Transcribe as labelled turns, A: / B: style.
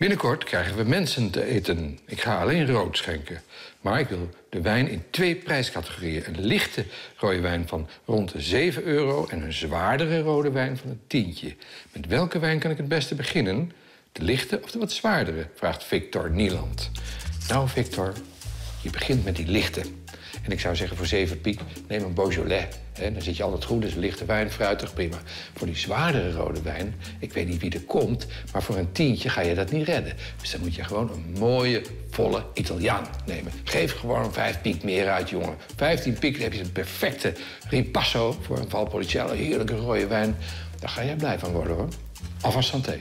A: Binnenkort krijgen we mensen te eten. Ik ga alleen rood schenken. Maar ik wil de wijn in twee prijscategorieën. Een lichte rode wijn van rond de 7 euro... en een zwaardere rode wijn van een tientje. Met welke wijn kan ik het beste beginnen? De lichte of de wat zwaardere? Vraagt Victor Nieland. Nou, Victor, je begint met die lichte. En ik zou zeggen, voor 7 piek, neem een Beaujolais. Dan zit je altijd goed, dus lichte wijn, fruitig, prima. Voor die zwaardere rode wijn, ik weet niet wie er komt... maar voor een tientje ga je dat niet redden. Dus dan moet je gewoon een mooie, volle Italiaan nemen. Geef gewoon 5 piek meer uit, jongen. 15 piek, dan heb je een perfecte ripasso voor een Valpolicella. Heerlijke rode wijn. Daar ga jij blij van worden, hoor. Alvast santé.